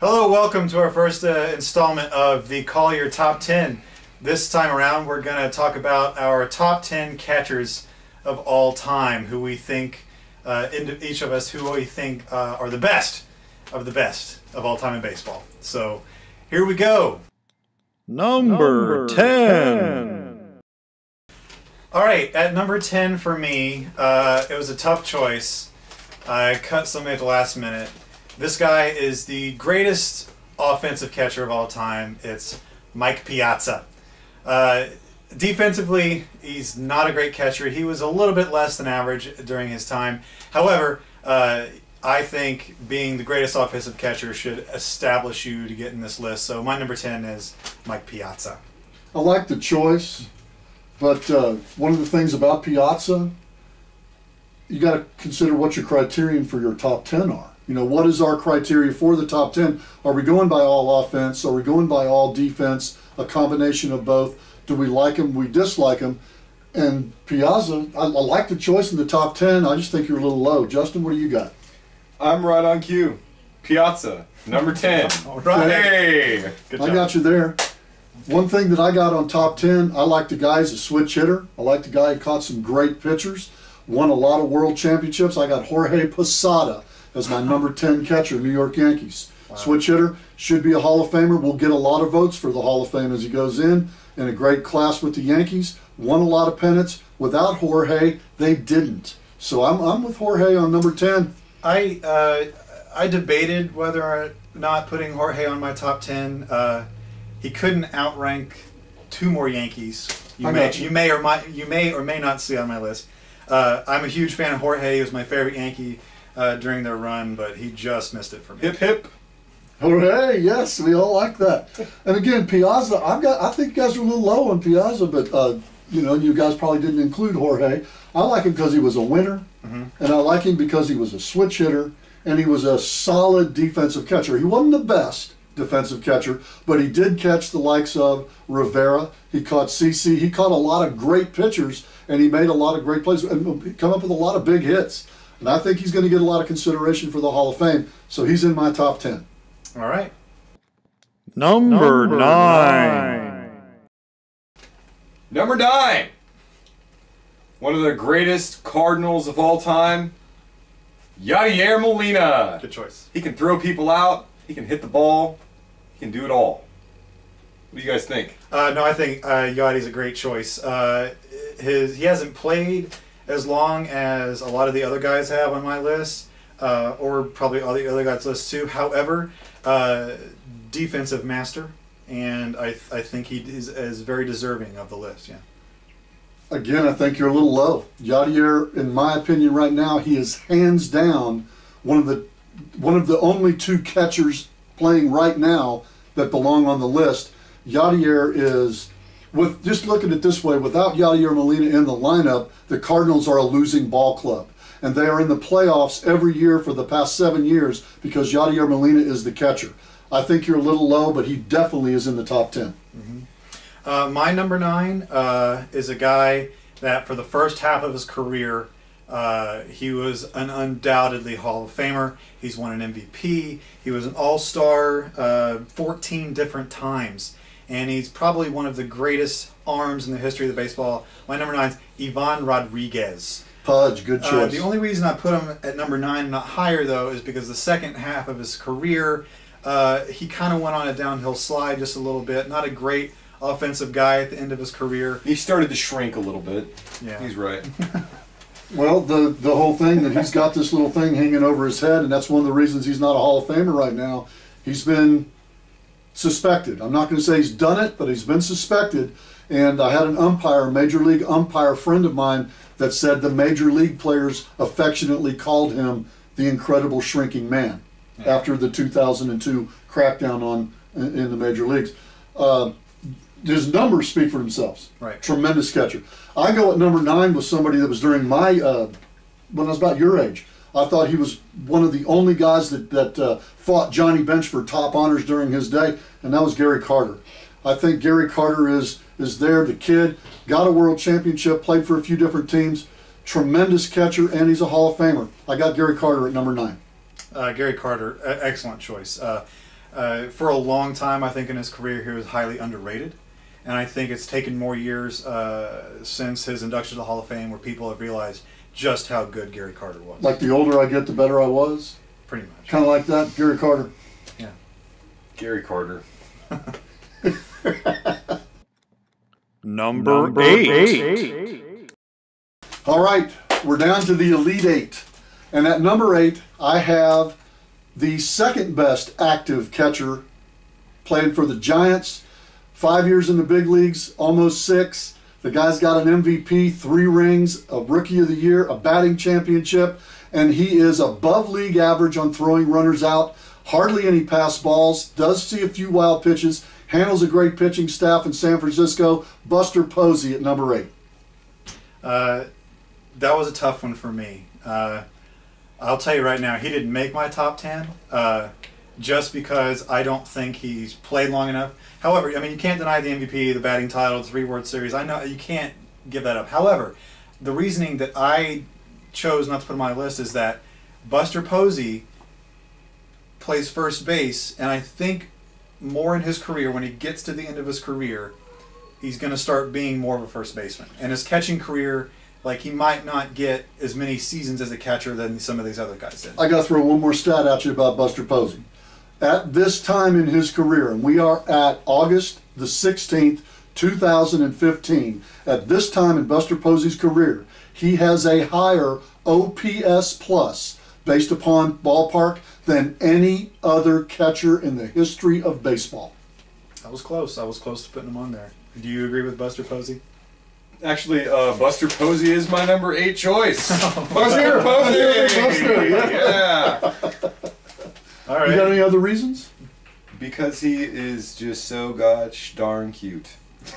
Hello, welcome to our first uh, installment of the Collier Top 10. This time around, we're going to talk about our top 10 catchers of all time, who we think, uh, each of us, who we think uh, are the best of the best of all time in baseball. So here we go. Number, 10. All right, at number 10 for me, uh, it was a tough choice. I cut somebody at the last minute. This guy is the greatest offensive catcher of all time. It's Mike Piazza. Uh, defensively, he's not a great catcher. He was a little bit less than average during his time. However, uh, I think being the greatest offensive catcher should establish you to get in this list. So my number 10 is Mike Piazza. I like the choice, but uh, one of the things about Piazza, you got to consider what your criterion for your top 10 are. You know, what is our criteria for the top 10? Are we going by all offense? Are we going by all defense? A combination of both? Do we like them? We dislike them? And Piazza, I, I like the choice in the top 10. I just think you're a little low. Justin, what do you got? I'm right on cue. Piazza, number 10. All right. Hey! Good I got you there. One thing that I got on top 10, I like the guy as a switch hitter. I like the guy who caught some great pitchers, won a lot of world championships. I got Jorge Posada as my number 10 catcher, New York Yankees. Switch hitter, should be a Hall of Famer, will get a lot of votes for the Hall of Fame as he goes in. In a great class with the Yankees, won a lot of pennants. Without Jorge, they didn't. So I'm, I'm with Jorge on number 10. I uh, I debated whether or not putting Jorge on my top ten. Uh, he couldn't outrank two more Yankees. You may you. you may or might you may or may not see on my list. Uh, I'm a huge fan of Jorge. He was my favorite Yankee uh, during their run, but he just missed it for me. Hip hip. Hooray! Yes, we all like that. And again, Piazza, I've got. I think you guys are a little low on Piazza, but uh, you know, you guys probably didn't include Jorge. I like him because he was a winner, and I like him because he was a switch hitter and he was a solid defensive catcher. He wasn't the best defensive catcher, but he did catch the likes of Rivera. He caught CC. He caught a lot of great pitchers, and he made a lot of great plays and come up with a lot of big hits. And I think he's going to get a lot of consideration for the Hall of Fame. So he's in my top ten. All right. Number, 9. Number 9. One of the greatest Cardinals of all time, Yadier Molina. Good choice. He can throw people out, he can hit the ball, he can do it all. What do you guys think? Uh, no, I think uh, Yachty's a great choice. Uh, his he hasn't played as long as a lot of the other guys have on my list, uh, or probably all the other guys' lists too. However, uh, defensive master, and I I think he is, is very deserving of the list. Yeah. Again, I think you're a little low. Yadier, in my opinion, right now, he is hands down one of the one of the only two catchers playing right now that belong on the list. Yadier is, with just looking at it this way, without Yadier Molina in the lineup, the Cardinals are a losing ball club, and they are in the playoffs every year for the past seven years because Yadier Molina is the catcher. I think you're a little low, but he definitely is in the top ten. Uh, my number nine uh, is a guy that for the first half of his career, uh, he was an undoubtedly Hall of Famer. He's won an MVP. He was an All Star uh, 14 different times. And he's probably one of the greatest arms in the history of the baseball. My number nine is Ivan Rodriguez. Pudge, good Uh, choice. the only reason I put him at number nine not higher, though, is because the second half of his career, uh, he kind of went on a downhill slide just a little bit. Not a great offensive guy at the end of his career. He started to shrink a little bit. Yeah. He's right. Well, the the whole thing that he's got this little thing hanging over his head, and that's one of the reasons he's not a Hall of Famer right now. He's been suspected. I'm not going to say he's done it, but he's been suspected. And I had an umpire, a major league umpire friend of mine, that said the major league players affectionately called him the incredible shrinking man after the 2002 crackdown on in, in the major leagues. Uh, his numbers speak for themselves. Right. Tremendous catcher. I go at number nine with somebody that was during my uh, when I was about your age. I thought he was one of the only guys that that uh, fought Johnny Bench for top honors during his day, and that was Gary Carter. I think Gary Carter is is there. The kid got a world championship, played for a few different teams. Tremendous catcher, and he's a Hall of Famer. I got Gary Carter at number nine. Uh, Gary Carter, excellent choice. Uh, Uh, for a long time, I think in his career, he was highly underrated. And I think it's taken more years uh, since his induction to the Hall of Fame where people have realized just how good Gary Carter was. Like the older I get, the better I was. pretty much. Kind of like that, Gary Carter. Yeah. Gary Carter. Number, eight. All right, we're down to the Elite Eight. And at number eight, I have the second best active catcher playing for the Giants. Five years in the big leagues, almost six. The guy's got an MVP, three rings, a Rookie of the Year, a batting championship, and he is above league average on throwing runners out. Hardly any pass balls, does see a few wild pitches, handles a great pitching staff in San Francisco. Buster Posey at number eight. Uh, that was a tough one for me. Uh, I'll tell you right now, he didn't make my top 10 uh, just because I don't think he's played long enough. However, I mean, you can't deny the MVP, the batting title, the three World Series. I know you can't give that up. However, the reasoning that I chose not to put on my list is that Buster Posey plays first base, and I think more in his career, when he gets to the end of his career, he's going to start being more of a first baseman. And his catching career, like he might not get as many seasons as a catcher than some of these other guys did. I got to throw one more stat at you about Buster Posey. At this time in his career, and we are at August the 16th, 2015, at this time in Buster Posey's career, he has a higher OPS plus based upon ballpark than any other catcher in the history of baseball. I was close. I was close to putting him on there. Do you agree with Buster Posey? Actually, uh, Buster Posey is my number eight choice. Buster, Posey! Buster, yeah. yeah. All You got any other reasons? Because he is just so gosh darn cute.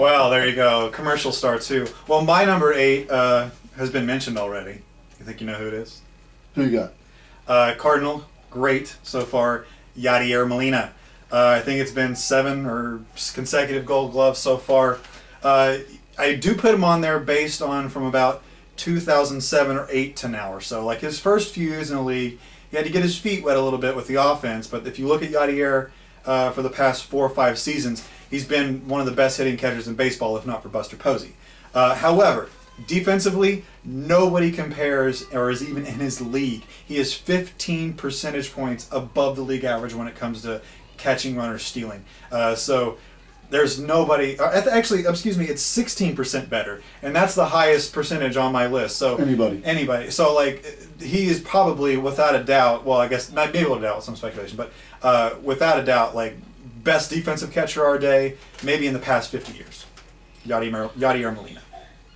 Well, there you go. Commercial star too. Well, my number eight uh, has been mentioned already. You think you know who it is? Who you got? Uh, Cardinal, great so far. Yadier Molina. Uh, I think it's been seven or consecutive Gold Gloves so far. Uh, I do put him on there based on from about 2007 or eight to now or so. Like his first few years in the league, he had to get his feet wet a little bit with the offense. But if you look at Yadier uh, for the past four or five seasons, he's been one of the best hitting catchers in baseball, if not for Buster Posey. Uh, however, defensively, nobody compares or is even in his league. He is 15 percentage points above the league average when it comes to catching runners stealing. Uh, so there's nobody. Uh, actually, excuse me, it's 16% better, and that's the highest percentage on my list. So Anybody. anybody. So like he is probably without a doubt. Well, I guess not maybe without a doubt, some speculation, but uh, without a doubt, like best defensive catcher our day, maybe in the past 50 years. Yadier Yadier Molina.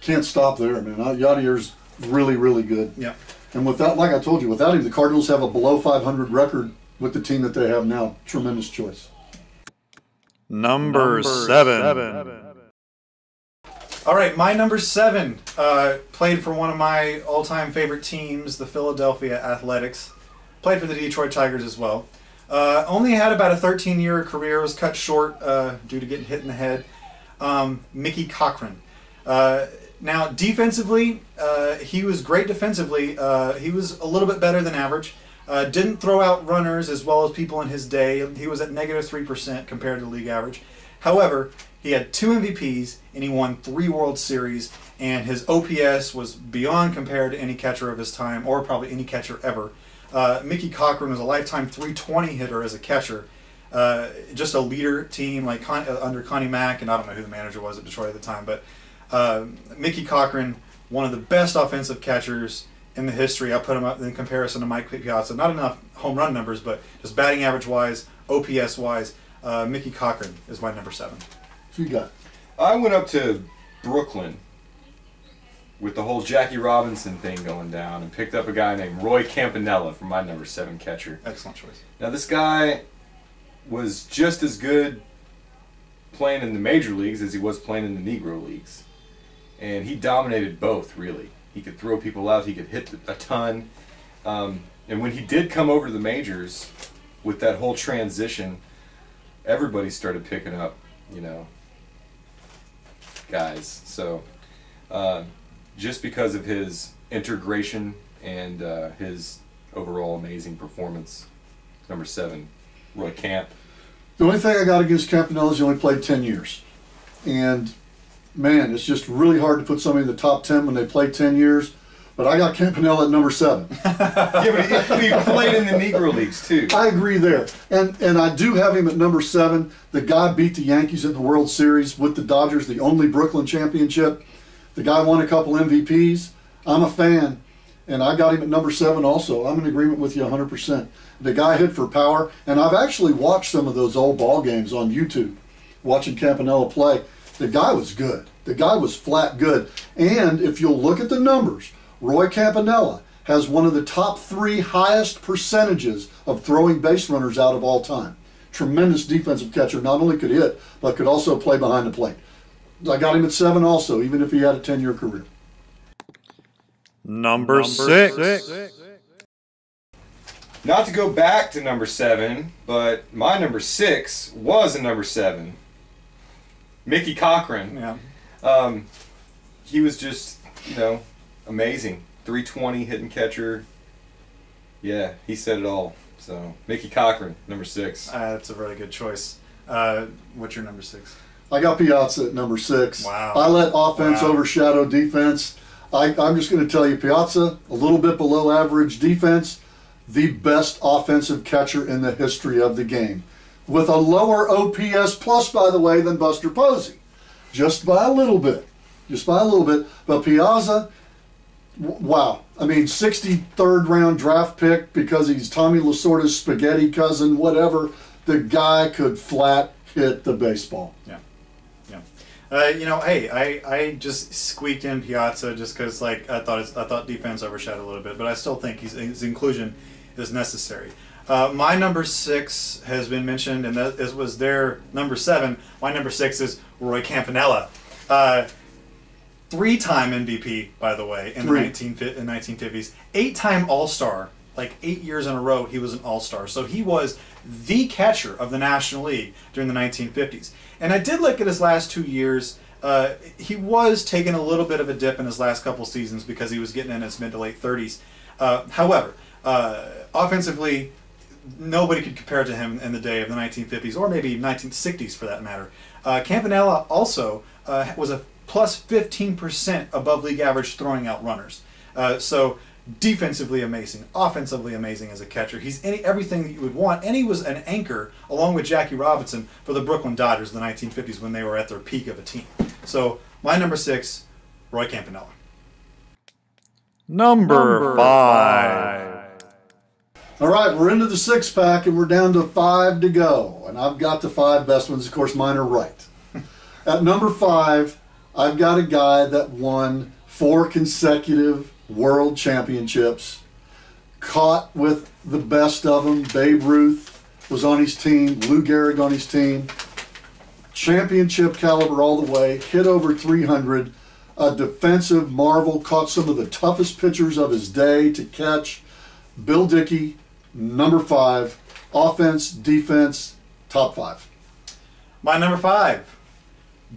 Can't stop there, man. Uh, Yadier's really, really good. Yeah. And without, like I told you, without him, the Cardinals have a below 500 record with the team that they have now. Tremendous choice. Number, seven. All right, my number seven uh, played for one of my all-time favorite teams, the Philadelphia Athletics. Played for the Detroit Tigers as well. Uh, only had about a 13-year career. Was cut short uh, due to getting hit in the head. Um, Mickey Cochrane. Uh, now, defensively, uh, he was great defensively. Uh, he was a little bit better than average. Uh, didn't throw out runners as well as people in his day. He was at negative 3% compared to the league average. However, he had two MVPs and he won three World Series, and his OPS was beyond compared to any catcher of his time, or probably any catcher ever. Uh, Mickey Cochrane was a lifetime 320 hitter as a catcher. Uh, just a leader team like Con- uh, under Connie Mack, and I don't know who the manager was at Detroit at the time, but uh, Mickey Cochrane, one of the best offensive catchers in the history. I'll put him up in comparison to Mike Piazza. Not enough home run numbers, but just batting average wise, OPS wise, uh, Mickey Cochrane is my number seven. So you got I went up to Brooklyn with the whole Jackie Robinson thing going down and picked up a guy named Roy Campanella for my number seven catcher. Excellent choice. Now this guy was just as good playing in the major leagues as he was playing in the Negro leagues, and he dominated both really. He could throw people out. He could hit a ton. Um, and when he did come over to the majors, with that whole transition, everybody started picking up, you know, guys. So uh, just because of his integration and uh, his overall amazing performance, number seven, Roy Camp. The only thing I got against Campanella is he only played 10 years. And man, it's just really hard to put somebody in the top 10 when they play 10 years. But I got Campanella at number seven. yeah, but he, he played in the Negro Leagues too. I agree there. And and I do have him at number seven. The guy beat the Yankees in the World Series with the Dodgers, the only Brooklyn championship. The guy won a couple MVPs. I'm a fan. And I got him at number seven also. I'm in agreement with you 100%. The guy hit for power. And I've actually watched some of those old ball games on YouTube, watching Campanella play. The guy was good. The guy was flat good. And if you'll look at the numbers, Roy Campanella has one of the top three highest percentages of throwing base runners out of all time. Tremendous defensive catcher. Not only could hit, but could also play behind the plate. I got him at seven also, even if he had a 10 year career. Number, six. Not to go back to number seven, but my number six was a number seven. Mickey Cochrane. Yeah. Um, he was just, you know, amazing. 320 hitting catcher. Yeah, he said it all. So, Mickey Cochrane, number six. Uh, that's a really good choice. Uh, what's your number six? I got Piazza at number six. Wow. I let offense Wow. overshadow defense. I, I'm just going to tell you, Piazza, a little bit below average defense, the best offensive catcher in the history of the game. With a lower OPS plus, by the way, than Buster Posey. Just by a little bit. Just by a little bit. But Piazza, wow. I mean, 63rd round draft pick because he's Tommy Lasorda's spaghetti cousin, whatever. The guy could flat hit the baseball. Yeah. Yeah. Uh, you know, hey, I, I just squeaked in Piazza just because like I thought I thought defense overshadowed a little bit, but I still think his inclusion is necessary. Uh, my number six has been mentioned, and that is, was their number seven. My number six is Roy Campanella. Uh, three-time MVP, by the way, in Three. the 19, in 1950s. Eight-time All-Star. Like eight years in a row, he was an All-Star. So he was the catcher of the National League during the 1950s. And I did look at his last two years. Uh, he was taking a little bit of a dip in his last couple seasons because he was getting in his mid to late 30s. Uh, however, uh, offensively, nobody could compare to him in the day of the 1950s or maybe 1960s for that matter. Uh, Campanella also uh, was a plus 15% above league average throwing out runners. Uh, so defensively amazing, offensively amazing as a catcher. He's any, everything that you would want, and he was an anchor along with Jackie Robinson for the Brooklyn Dodgers in the 1950s when they were at their peak of a team. So my number six, Roy Campanella. Number, five. All right, we're into the six pack and we're down to five to go. And I've got the five best ones. Of course, mine are right. At number five, I've got a guy that won four consecutive world championships, caught with the best of them. Babe Ruth was on his team, Lou Gehrig on his team. Championship caliber all the way, hit over 300. A defensive marvel, caught some of the toughest pitchers of his day to catch. Bill Dickey, number five. Offense, defense, top five. My number five,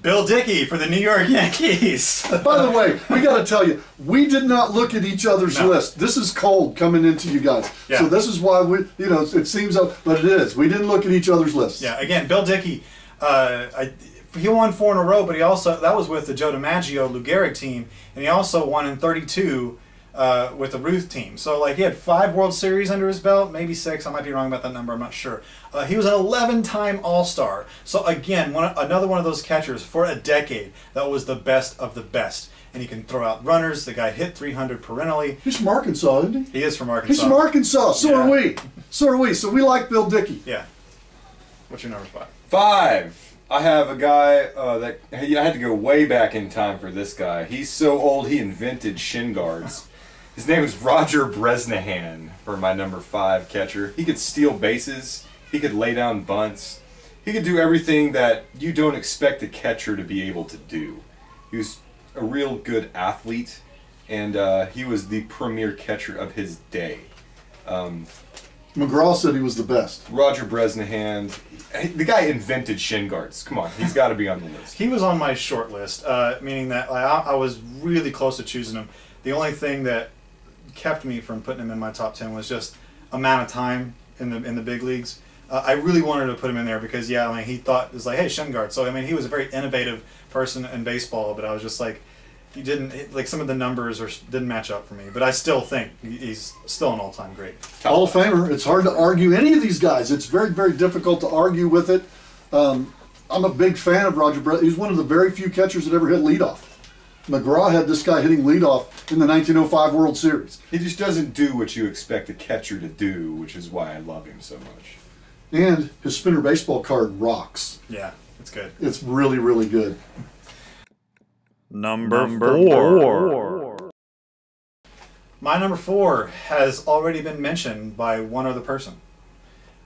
Bill Dickey for the New York Yankees. By the way, we got to tell you, we did not look at each other's No. list. This is cold coming into you guys. Yeah. So this is why we, you know, it seems, but it is. We didn't look at each other's lists. Yeah, again, Bill Dickey, uh, I, he won four in a row, but he also that was with the Joe DiMaggio Lou Gehrig team, and he also won in 32 uh, with the Ruth team. So like he had five World Series under his belt, maybe six. I might be wrong about that number. I'm not sure. Uh, he was an 11-time All-Star. So again, one another one of those catchers for a decade that was the best of the best. And he can throw out runners. The guy hit 300 perennially. He's from Arkansas, isn't he? He is from Arkansas. He's from Arkansas. So are we. So are we. So we like Bill Dickey. Yeah. What's your number five? Five. I have a guy uh, that hey, I had to go way back in time for this guy. He's so old he invented shin guards. His name is Roger Bresnahan for my number five catcher. He could steal bases. He could lay down bunts. He could do everything that you don't expect a catcher to be able to do. He was a real good athlete, and uh, he was the premier catcher of his day. Um, McGraw said he was the best. Roger Bresnahan, the guy invented shin guards. Come on, he's got to be on the list. He was on my short list, uh, meaning that I, I was really close to choosing him. The only thing that kept me from putting him in my top ten was just amount of time in the in the big leagues. Uh, I really wanted to put him in there because yeah, I mean he thought it was like hey shin guard. So I mean he was a very innovative person in baseball, but I was just like he didn't it- like some of the numbers or didn't match up for me. But I still think he's still an all time great. Hall of Famer. It's hard to argue any of these guys. It's very, very difficult to argue with it. Um, I'm a big fan of Roger Brett. He's one of the very few catchers that ever hit leadoff. McGraw had this guy hitting leadoff in the 1905 World Series. He just doesn't do what you expect a catcher to do, which is why I love him so much. And his spinner baseball card rocks. Yeah, it's good. It's really, really good. Number, four. My number four has already been mentioned by one other person.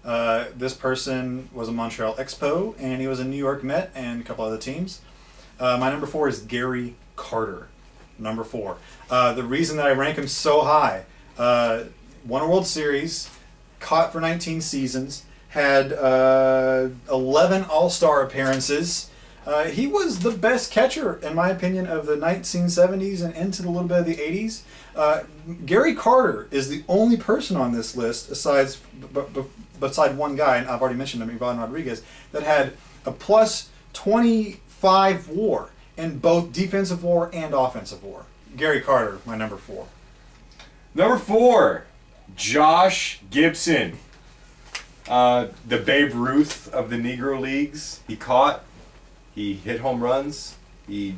Uh, this person was a Montreal Expo, and he was a New York Met and a couple other teams. Uh, my number four is Gary Carter. Number four. Uh, the reason that I rank him so high, uh, won a World Series, caught for 19 seasons, had uh, 11 All Star appearances. Uh, he was the best catcher, in my opinion, of the 1970s and into a little bit of the 80s. Uh, Gary Carter is the only person on this list, besides b- b- beside one guy, and I've already mentioned him, Ivan Rodriguez, that had a plus 25 WAR in both defensive WAR and offensive WAR. Gary Carter, my number four. Number four, Josh Gibson. Uh, the Babe Ruth of the Negro Leagues. He caught, he hit home runs, he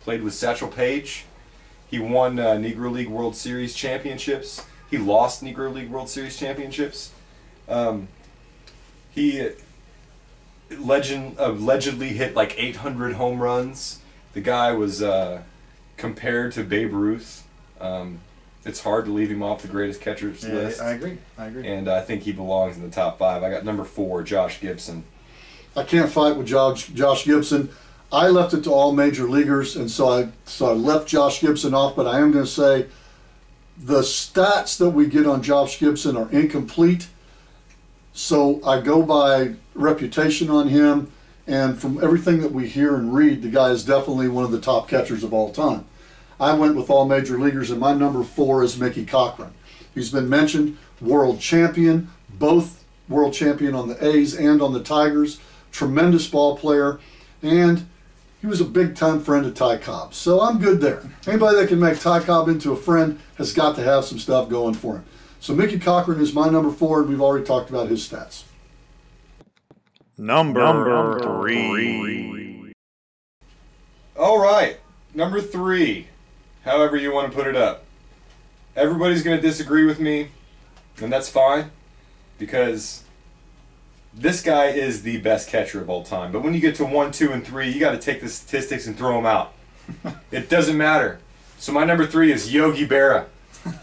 played with Satchel Paige, he won uh, Negro League World Series championships, he lost Negro League World Series championships. Um, he uh, legend allegedly hit like 800 home runs. The guy was uh, compared to Babe Ruth. Um, it's hard to leave him off the greatest catchers Yeah, list, I agree. I agree. and I think he belongs in the top five. I got number four, Josh Gibson. I can't fight with Josh, Josh Gibson. I left it to all major leaguers, and so I so I left Josh Gibson off. But I am going to say the stats that we get on Josh Gibson are incomplete. So I go by reputation on him, and from everything that we hear and read, the guy is definitely one of the top catchers of all time. I went with all major leaguers, and my number four is Mickey Cochrane. He's been mentioned, world champion, both world champion on the A's and on the Tigers, tremendous ball player, and he was a big time friend of Ty Cobb. So I'm good there. Anybody that can make Ty Cobb into a friend has got to have some stuff going for him. So Mickey Cochrane is my number four, and we've already talked about his stats. Number, three. All right, number three, however you want to put it up. Everybody's going to disagree with me, and that's fine because this guy is the best catcher of all time. But when you get to one, two, and three, you got to take the statistics and throw them out. it doesn't matter. So my number three is Yogi Berra.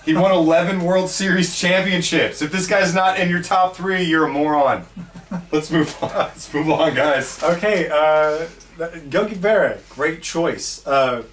He won 11 World Series championships. If this guy's not in your top three, you're a moron. Let's move on. Let's move on, guys. Okay, uh, Yogi Berra, great choice. Uh,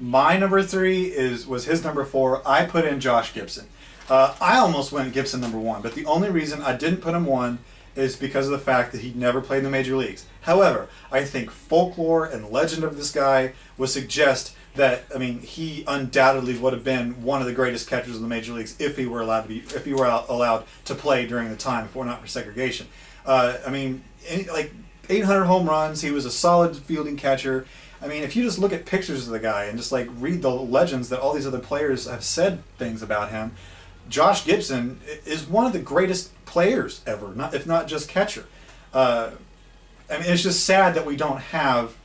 my number three is was his number four. I put in Josh Gibson. Uh, I almost went Gibson number one, but the only reason I didn't put him one is because of the fact that he never played in the major leagues. However, I think folklore and legend of this guy would suggest that I mean he undoubtedly would have been one of the greatest catchers in the major leagues if he were allowed to be if he were allowed to play during the time if we're not for segregation. Uh, I mean, any, like 800 home runs. He was a solid fielding catcher. I mean, if you just look at pictures of the guy and just like read the legends that all these other players have said things about him, Josh Gibson is one of the greatest players ever, not if not just catcher. Uh, I mean, it's just sad that we don't have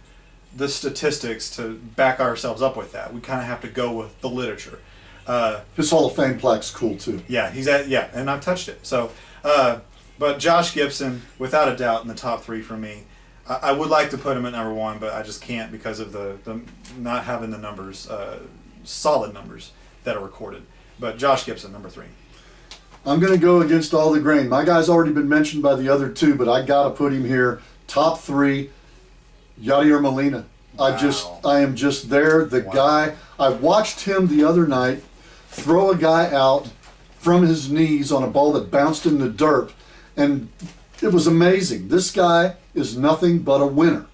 the statistics to back ourselves up with that. We kind of have to go with the literature. Uh, His Hall of Fame plaque's cool too. yeah, he's at yeah, and I've touched it. So, uh, but Josh Gibson, without a doubt, in the top three for me. I, I would like to put him at number one, but I just can't because of the, the not having the numbers, uh, solid numbers that are recorded. But Josh Gibson, number three. I'm going to go against all the grain. My guy's already been mentioned by the other two, but I got to put him here. Top three, Yadier Molina. I just, I am just there. The Wow. guy, I watched him the other night throw a guy out from his knees on a ball that bounced in the dirt, and it was amazing. This guy is nothing but a winner.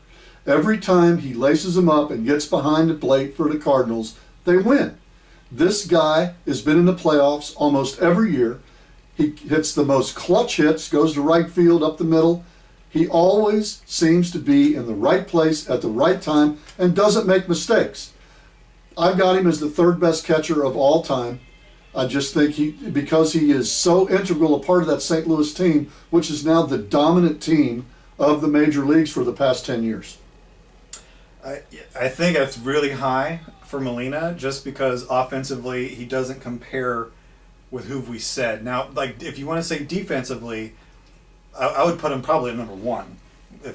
Every time he laces them up and gets behind the plate for the Cardinals, they win. This guy has been in the playoffs almost every year. He hits the most clutch hits, goes to right field, up the middle. He always seems to be in the right place at the right time and doesn't make mistakes. I've got him as the third best catcher of all time. I just think he, because he is so integral a part of that St. Louis team, which is now the dominant team of the major leagues for the past 10 years. I, I think that's really high for Molina just because offensively he doesn't compare with who we said. Now, like if you want to say defensively, I, I would put him probably at number one,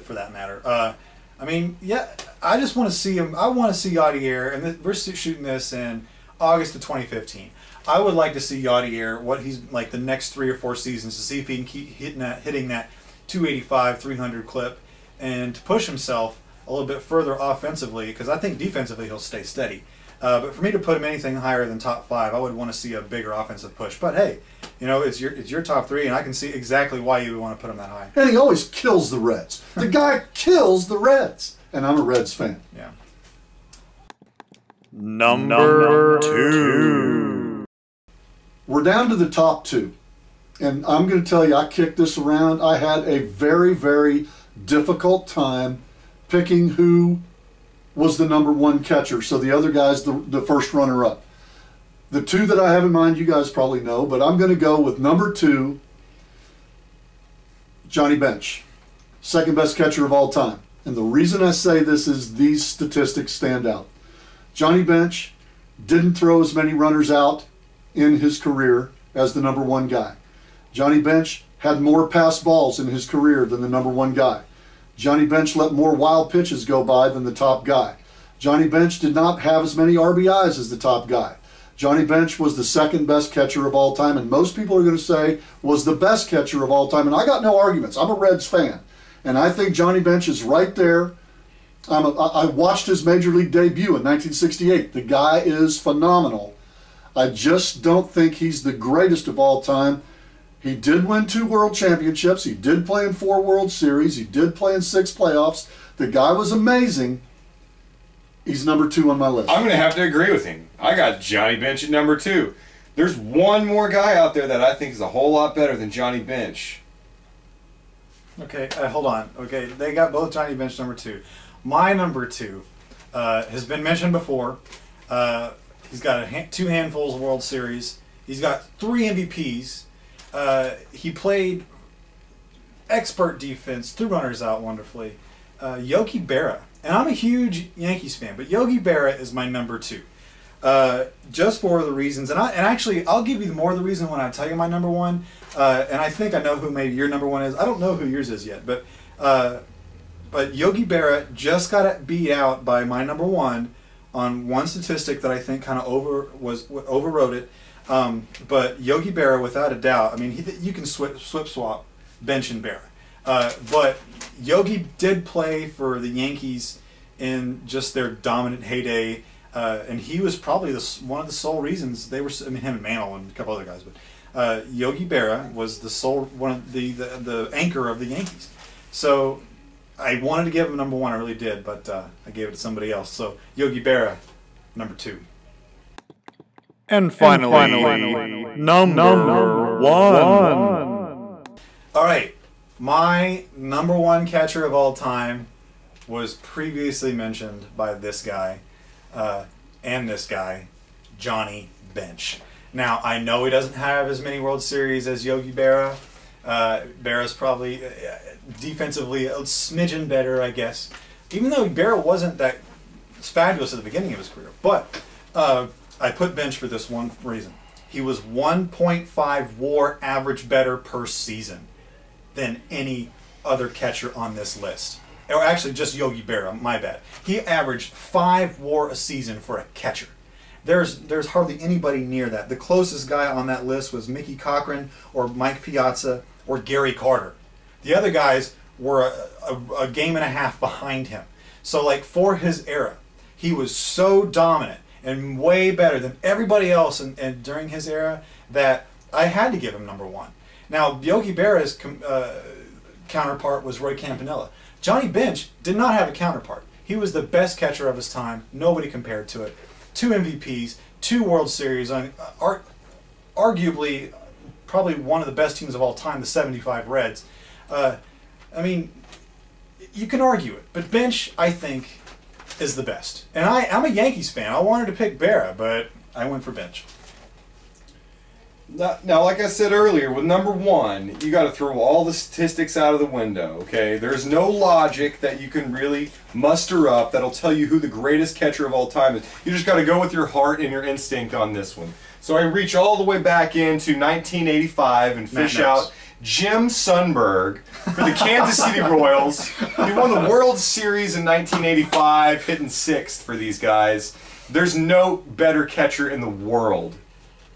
for that matter. Uh, I mean, yeah, I just want to see him. I want to see Yadier, and we're shooting this in August of 2015. I would like to see Yadier what he's like the next three or four seasons to see if he can keep hitting that, hitting that 285, 300 clip, and to push himself a little bit further offensively because I think defensively he'll stay steady. Uh, but for me to put him anything higher than top five, I would want to see a bigger offensive push. But hey, you know it's your it's your top three, and I can see exactly why you would want to put him that high. And he always kills the Reds. The guy kills the Reds. And I'm a Reds fan. Yeah. Number two. We're down to the top two. And I'm going to tell you, I kicked this around. I had a very, very difficult time picking who was the number one catcher. So the other guy's the, the first runner up. The two that I have in mind, you guys probably know, but I'm going to go with number two, Johnny Bench, second best catcher of all time. And the reason I say this is these statistics stand out. Johnny Bench didn't throw as many runners out in his career as the number one guy. Johnny Bench had more pass balls in his career than the number one guy. Johnny Bench let more wild pitches go by than the top guy. Johnny Bench did not have as many RBIs as the top guy. Johnny Bench was the second best catcher of all time, and most people are going to say was the best catcher of all time. And I got no arguments. I'm a Reds fan, and I think Johnny Bench is right there. I'm a, I I watched his major league debut in 1968. The guy is phenomenal. I just don't think he's the greatest of all time. He did win two world championships. He did play in four World Series. He did play in six playoffs. The guy was amazing. He's number two on my list. I'm going to have to agree with him. I got Johnny Bench at number two. There's one more guy out there that I think is a whole lot better than Johnny Bench. Okay, uh, hold on. Okay, they got both Johnny Bench number two. My number two uh, has been mentioned before. Uh, he's got ha- two handfuls of World Series. He's got three MVPs. Uh, he played expert defense, threw runners out wonderfully. Uh, Yogi Berra, and I'm a huge Yankees fan, but Yogi Berra is my number two. Uh, just for the reasons, and I and actually I'll give you more of the reason when I tell you my number one. Uh, and I think I know who maybe your number one is. I don't know who yours is yet, but uh, but Yogi Berra just got beat out by my number one on one statistic that I think kind of over was overrode it. Um, but Yogi Berra, without a doubt, I mean, he, you can swip, swip swap bench and Berra. Uh, but Yogi did play for the Yankees in just their dominant heyday, uh, and he was probably the, one of the sole reasons they were. I mean, him and Mantle and a couple other guys, but uh, Yogi Berra was the sole one of the, the the anchor of the Yankees. So I wanted to give him number one, I really did, but uh, I gave it to somebody else. So Yogi Berra, number two. And finally, number, one. All right, my number one catcher of all time was previously mentioned by this guy uh, and this guy, Johnny Bench. Now I know he doesn't have as many World Series as Yogi Berra. Uh, Berra's probably uh, defensively a smidgen better, I guess. Even though Berra wasn't that fabulous at the beginning of his career, but uh, I put Bench for this one reason. He was 1.5 WAR average better per season than any other catcher on this list. Or actually, just Yogi Berra. My bad. He averaged five WAR a season for a catcher. There's there's hardly anybody near that. The closest guy on that list was Mickey Cochrane or Mike Piazza or Gary Carter. The other guys were a, a, a game and a half behind him. So like for his era, he was so dominant and way better than everybody else and, and during his era that I had to give him number one. Now Yogi Berra's uh, counterpart was Roy Campanella. Johnny Bench did not have a counterpart. He was the best catcher of his time. Nobody compared to it. Two MVPs, two World Series, uh, ar- arguably probably one of the best teams of all time, the '75 Reds. Uh, I mean, you can argue it, but bench, I think, is the best. And I, I'm a Yankees fan. I wanted to pick Berra, but I went for bench. Now, now, like I said earlier, with number one, you got to throw all the statistics out of the window. Okay, there's no logic that you can really muster up that'll tell you who the greatest catcher of all time is. You just got to go with your heart and your instinct on this one. So I reach all the way back into 1985 and fish out Jim Sundberg for the Kansas City Royals. He won the World Series in 1985, hitting sixth for these guys. There's no better catcher in the world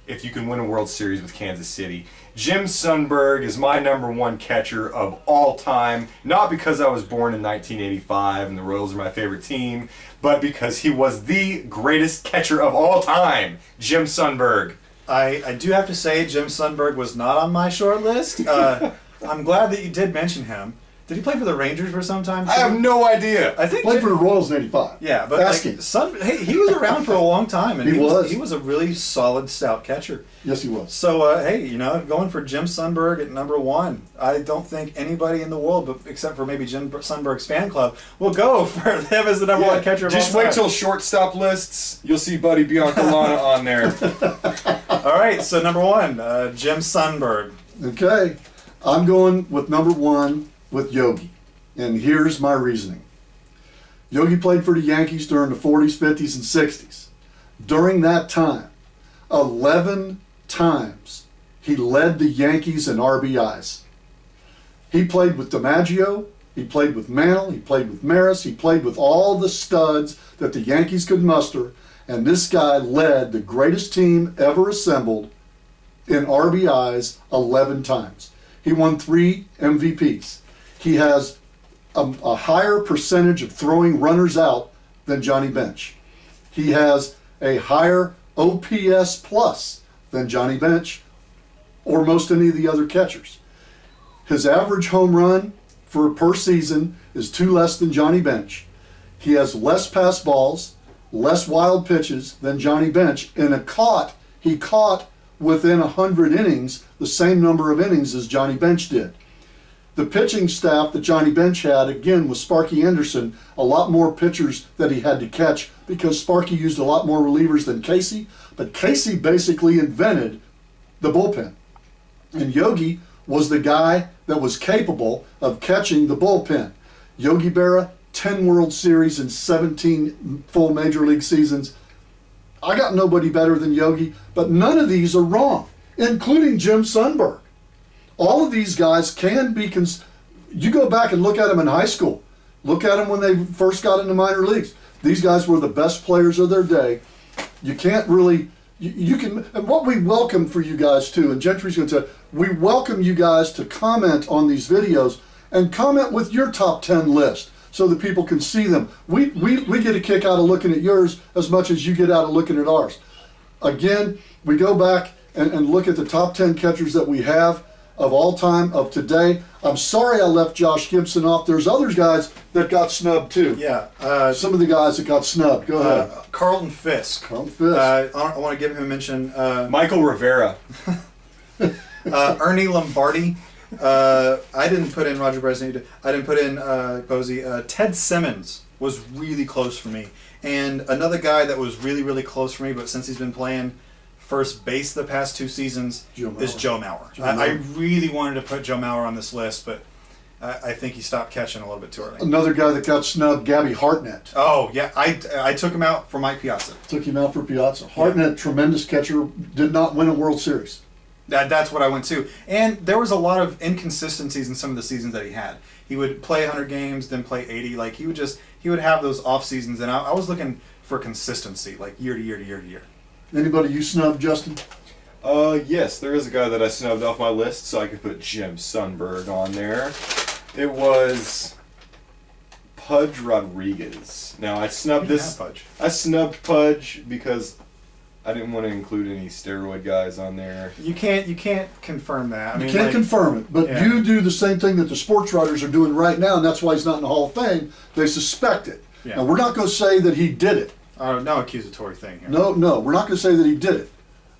if you can win a World Series with Kansas City. Jim Sundberg is my number one catcher of all time, not because I was born in 1985 and the Royals are my favorite team, but because he was the greatest catcher of all time, Jim Sundberg. I, I do have to say, Jim Sundberg was not on my short list. Uh, I'm glad that you did mention him. Did he play for the Rangers for some time? Too? I have no idea. I think Played for the Royals in '85. Yeah, but Ask like, him. Sun, hey, he was around for a long time, and He he, was. was. he was a really solid, stout catcher. Yes, he was. So uh, hey, you know, going for Jim Sundberg at number one, I don't think anybody in the world, but except for maybe Jim Sundberg's fan club, will go for him as the number one catcher. Of Just all wait time. till shortstop lists. You'll see Buddy Biancalana on there. All right, so number one, uh, Jim Sundberg. Okay, I'm going with number one with Yogi, and here's my reasoning. Yogi played for the Yankees during the 40s, 50s, and 60s. During that time, 11 times he led the Yankees in RBIs. He played with DiMaggio, he played with Mantle, he played with Maris, he played with all the studs that the Yankees could muster, and this guy led the greatest team ever assembled in RBIs 11 times. He won three MVPs. He has a, a higher percentage of throwing runners out than Johnny Bench. He has a higher OPS plus than Johnny Bench or most any of the other catchers. His average home run for per season is two less than Johnny Bench. He has less pass balls, less wild pitches than Johnny Bench. In a caught, he caught within 100 innings the same number of innings as Johnny Bench did. The pitching staff that Johnny Bench had, again, was Sparky Anderson, a lot more pitchers that he had to catch because Sparky used a lot more relievers than Casey. But Casey basically invented the bullpen. And Yogi was the guy that was capable of catching the bullpen. Yogi Berra, 10 World Series and 17 full Major League seasons. I got nobody better than Yogi, but none of these are wrong, including Jim Sundberg. All of these guys can be. Cons- you go back and look at them in high school. Look at them when they first got into minor leagues. These guys were the best players of their day. You can't really. You, you can. And what we welcome for you guys too, and Gentry's going to say, we welcome you guys to comment on these videos and comment with your top 10 list so that people can see them. We, we, we get a kick out of looking at yours as much as you get out of looking at ours. Again, we go back and, and look at the top 10 catchers that we have of all time, of today. I'm sorry I left Josh Gibson off. There's other guys that got snubbed too. Yeah, uh, Some of the guys that got snubbed. Go ahead. uh, Carlton Fisk. Carlton Fisk. Uh, I, I want to give him a mention. Uh, Michael Rivera. uh, Ernie Lombardi. Uh, I didn't put in Roger Bresney. I didn't put in uh, Posey. Uh, Ted Simmons was really close for me. And another guy that was really, really close for me, but since he's been playing first base the past two seasons, Joe is. Joe Mauer. Joe I, I really wanted to put Joe Mauer on this list, but I, I think he stopped catching a little bit too early. Another guy that got snubbed, Gabby Hartnett. Oh yeah, I, I took him out for Mike Piazza. Took him out for Piazza. Hartnett, tremendous catcher, did not win a World Series. That, that's what I went to. And there was a lot of inconsistencies in some of the seasons that he had. He would play 100 games, then play 80. Like he would just he would have those off seasons, and I, I was looking for consistency, like year to year to year to year. Anybody you snubbed, Justin? Uh, yes, there is a guy that I snubbed off my list, so I could put Jim Sundberg on there. It was Pudge Rodriguez. Now I snubbed We this. Pudge. I snubbed Pudge because I didn't want to include any steroid guys on there. You can't you can't confirm that. I You mean, can't like, confirm it, but Yeah. you do the same thing that the sports writers are doing right now, and that's why he's not in the Hall of Fame. They suspect it. Yeah. And we're not going to say that he did it. Uh, no accusatory thing here. No, no, we're not going to say that he did it,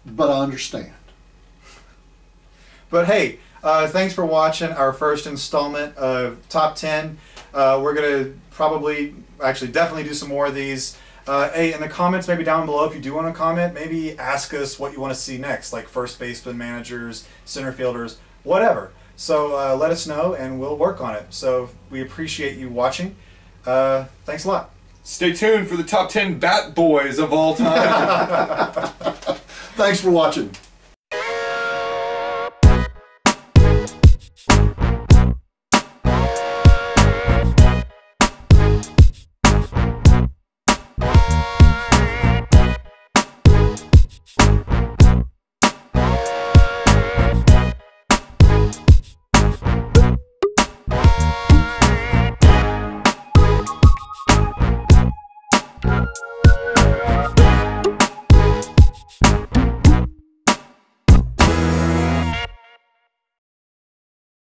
but I understand. But hey, uh, thanks for watching our first installment of Top 10. Uh, we're going to probably, actually, definitely do some more of these. Uh, hey, in the comments, maybe down below, if you do want to comment, maybe ask us what you want to see next, like first baseman managers, center fielders, whatever. So uh, let us know and we'll work on it. So we appreciate you watching. Uh, thanks a lot. Stay tuned for the top 10 bat boys of all time. Thanks for watching.